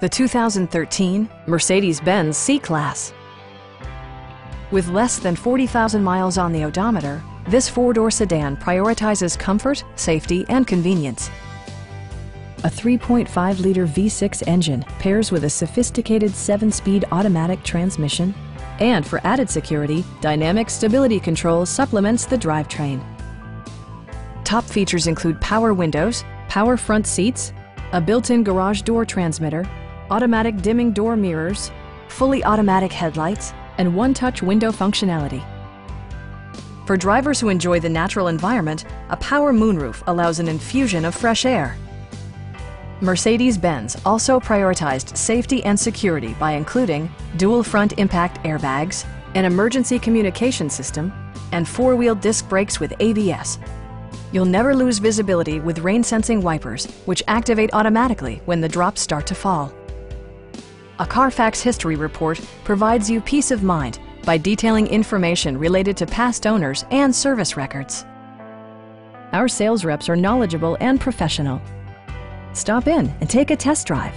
the 2013 Mercedes-Benz C-Class. With less than 40,000 miles on the odometer, this four-door sedan prioritizes comfort, safety, and convenience. A 3.5-liter V6 engine pairs with a sophisticated 7-speed automatic transmission, and for added security, Dynamic Stability Control supplements the drivetrain. Top features include power windows, power front seats, a built-in garage door transmitter, automatic dimming door mirrors, fully automatic headlights, and one-touch window functionality. For drivers who enjoy the natural environment, a power moonroof allows an infusion of fresh air. Mercedes-Benz also prioritized safety and security by including dual front impact airbags, an emergency communication system, and four-wheel disc brakes with ABS. You'll never lose visibility with rain-sensing wipers, which activate automatically when the drops start to fall. A Carfax history report provides you peace of mind by detailing information related to past owners and service records. Our sales reps are knowledgeable and professional. Stop in and take a test drive.